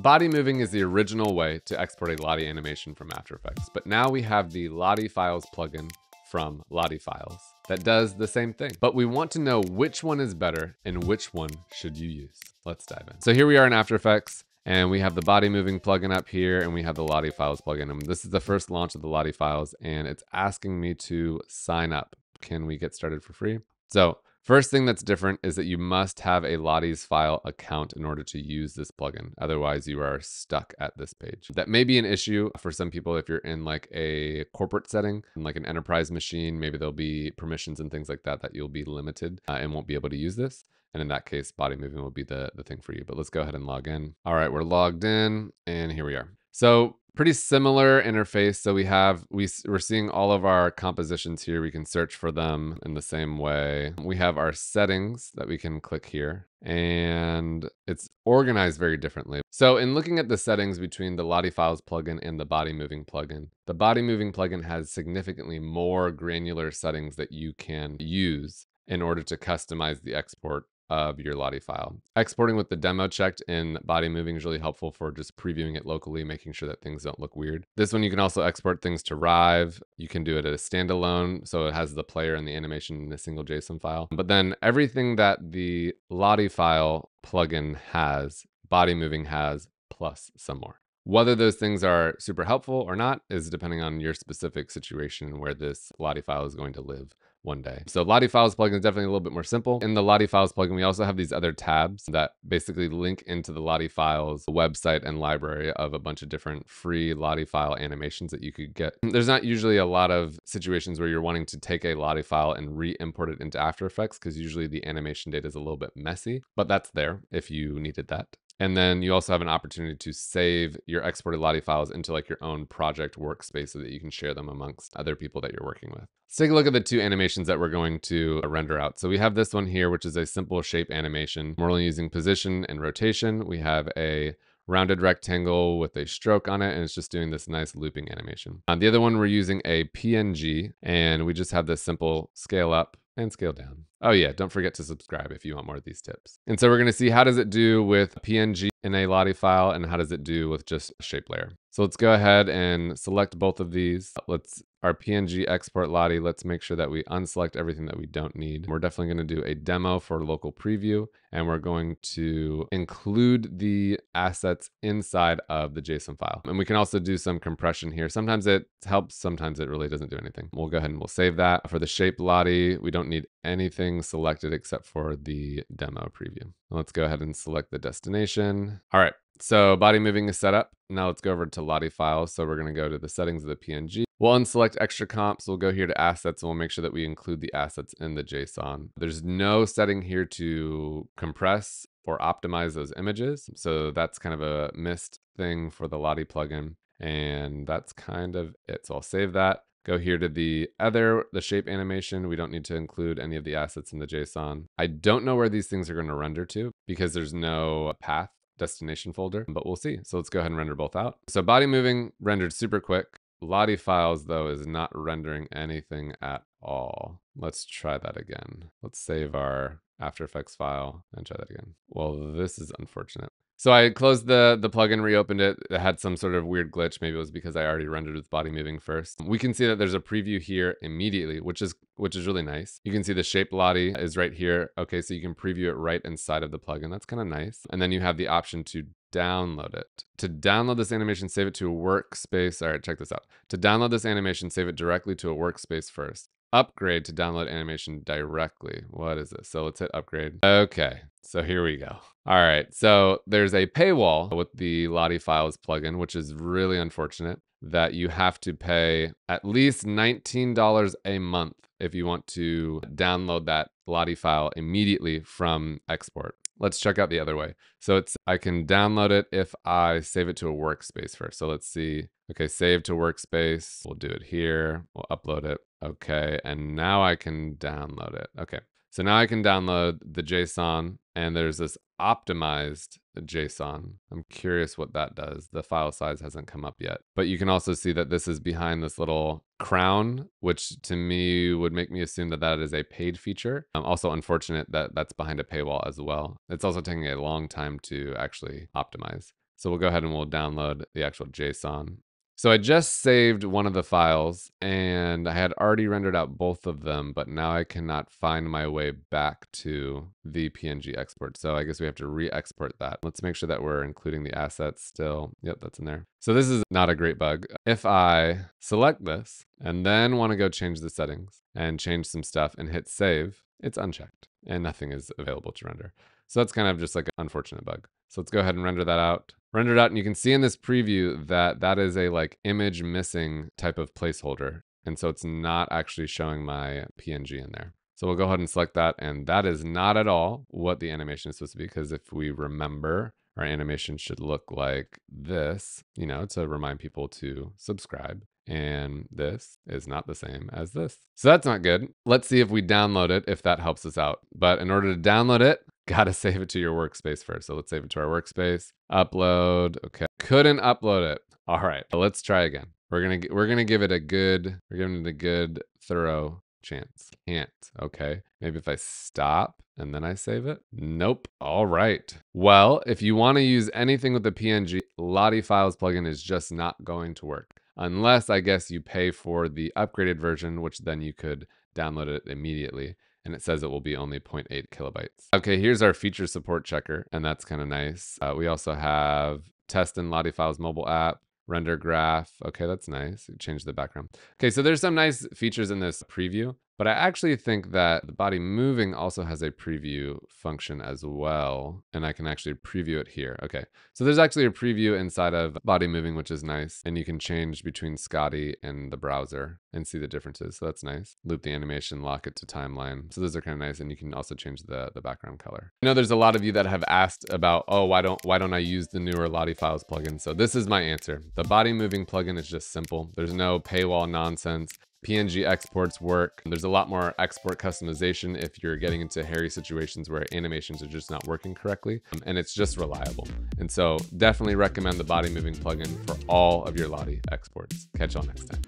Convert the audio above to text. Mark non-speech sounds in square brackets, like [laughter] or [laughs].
Bodymovin is the original way to export a Lottie animation from After Effects, but now we have the Lottie Files plugin from Lottie Files that does the same thing. But we want to know which one is better and which one should you use. Let's dive in. So here we are in After Effects. And we have the Bodymovin plugin up here and we have the Lottie Files plugin. And this is the first launch of the Lottie Files and it's asking me to sign up. Can we get started for free? So First thing that's different is that you must have a Lottie's file account in order to use this plugin. Otherwise, you are stuck at this page. That may be an issue for some people if you're in like a corporate setting, and like an enterprise machine. Maybe there'll be permissions and things like that that you'll be limited uh, and won't be able to use this. And in that case, Bodymovin will be the, the thing for you. But let's go ahead and log in. All right, we're logged in and here we are. So pretty similar interface. So we have, we, we're seeing all of our compositions here. We can search for them in the same way. We have our settings that we can click here and it's organized very differently. So in looking at the settings between the Lottie Files plugin and the Bodymovin plugin, the Bodymovin plugin has significantly more granular settings that you can use in order to customize the export of your Lottie file. Exporting with the demo checked in Bodymovin is really helpful for just previewing it locally, making sure that things don't look weird. This one, you can also export things to Rive. You can do it as a standalone, so it has the player and the animation in a single JSON file. But then everything that the Lottie file plugin has, Bodymovin has, plus some more. Whether those things are super helpful or not is depending on your specific situation where this Lottie file is going to live one day. So Lottie Files plugin is definitely a little bit more simple. In the Lottie Files plugin, we also have these other tabs that basically link into the Lottie Files website and library of a bunch of different free Lottie file animations that you could get. [clears throat] There's not usually a lot of situations where you're wanting to take a Lottie file and re-import it into After Effects because usually the animation data is a little bit messy, but that's there if you needed that. And then you also have an opportunity to save your exported Lottie files into like your own project workspace so that you can share them amongst other people that you're working with. Let's take a look at the two animations that we're going to uh, render out. So we have this one here, which is a simple shape animation. We're only using position and rotation. We have a rounded rectangle with a stroke on it, and it's just doing this nice looping animation. On the other one, we're using a PNG, and we just have this simple scale up and scale down. Oh yeah, don't forget to subscribe if you want more of these tips. And so we're gonna see how does it do with PNG in a Lottie file and how does it do with just shape layer. So let's go ahead and select both of these. Let's our PNG export Lottie. Let's make sure that we unselect everything that we don't need. We're definitely going to do a demo for local preview, and we're going to include the assets inside of the JSON file. And we can also do some compression here. Sometimes it helps, sometimes it really doesn't do anything. We'll go ahead and we'll save that. For the shape Lottie, we don't need anything selected except for the demo preview. Let's go ahead and select the destination. All right, so Bodymovin is set up. Now let's go over to Lottie files. So we're gonna go to the settings of the PNG. We'll unselect extra comps. We'll go here to assets and we'll make sure that we include the assets in the JSON. There's no setting here to compress or optimize those images. So that's kind of a missed thing for the Lottie plugin. And that's kind of it. So I'll save that. Go here to the other, the shape animation. We don't need to include any of the assets in the JSON. I don't know where these things are going to render to because there's no path destination folder, but we'll see. So let's go ahead and render both out. So Bodymovin rendered super quick. Lottie files though is not rendering anything at all. Let's try that again. Let's save our After Effects file and try that again. Well, this is unfortunate. So I closed the, the plugin, reopened it. It had some sort of weird glitch. Maybe it was because I already rendered with Bodymovin first. We can see that there's a preview here immediately, which is which is really nice. You can see the shape Lottie is right here. Okay, so you can preview it right inside of the plugin. That's kind of nice. And then you have the option to download it. To download this animation, save it to a workspace. All right, check this out. To download this animation, save it directly to a workspace first upgrade to download animation directly. What is this? So let's hit upgrade. Okay, so here we go. All right, so there's a paywall with the Lottie Files plugin, which is really unfortunate that you have to pay at least $19 a month if you want to download that Lottie file immediately from export. Let's check out the other way. So it's I can download it if I save it to a workspace first. So let's see. Okay, save to workspace. We'll do it here. We'll upload it. Okay, and now I can download it. Okay, so now I can download the JSON and there's this optimized JSON. I'm curious what that does. The file size hasn't come up yet. But you can also see that this is behind this little crown, which to me would make me assume that that is a paid feature. Um, also unfortunate that that's behind a paywall as well. It's also taking a long time to actually optimize. So we'll go ahead and we'll download the actual JSON. So I just saved one of the files and I had already rendered out both of them, but now I cannot find my way back to the PNG export. So I guess we have to re-export that. Let's make sure that we're including the assets still. Yep, that's in there. So this is not a great bug. If I select this and then want to go change the settings and change some stuff and hit save, it's unchecked and nothing is available to render. So that's kind of just like an unfortunate bug. So let's go ahead and render that out. Render it out, and you can see in this preview that that is a like image missing type of placeholder. And so it's not actually showing my PNG in there. So we'll go ahead and select that. And that is not at all what the animation is supposed to be. Because if we remember, our animation should look like this, you know, to remind people to subscribe. And this is not the same as this. So that's not good. Let's see if we download it, if that helps us out. But in order to download it, got to [laughs] save it to your workspace first. So let's save it to our workspace. Upload. Okay. Couldn't upload it. All right. Let's try again. We're to we're to give it a good we're giving it a good thorough chance. Can't. Okay. Maybe if I stop and then I save it. Nope. All right. Well, if you want to use anything with the PNG, Lottie Files plugin is just not going to work. Unless I guess you pay for the upgraded version, which then you could download it immediately and it says it will be only 0.8 kilobytes. Okay, here's our feature support checker, and that's kind of nice. Uh, we also have test in Lottie Files mobile app, render graph. Okay, that's nice. Change the background. Okay, so there's some nice features in this preview. But I actually think that the Bodymovin also has a preview function as well. And I can actually preview it here. Okay, so there's actually a preview inside of Bodymovin, which is nice. And you can change between Skottie and the browser and see the differences. So that's nice. Loop the animation, lock it to timeline. So those are kind of nice. And you can also change the, the background color. I know there's a lot of you that have asked about, oh, why don't why don't I use the newer Lottie Files plugin? So this is my answer. The Bodymovin plugin is just simple. There's no paywall nonsense. PNG exports work. There's a lot more export customization if you're getting into hairy situations where animations are just not working correctly, um, and it's just reliable. And so definitely recommend the Bodymovin plugin for all of your Lottie exports. Catch y'all next time.